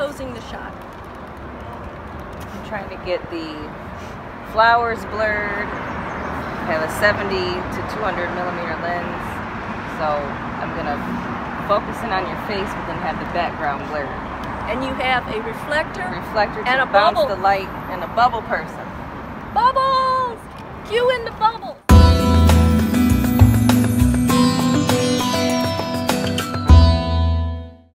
composing the shot. I'm trying to get the flowers blurred. I have a 70 to 200 millimeter lens, so I'm gonna focus in on your face but then have the background blurred. And you have a reflector, a reflector and a bounce bubble. the light and a bubble person. Bubbles! Cue in the bubble.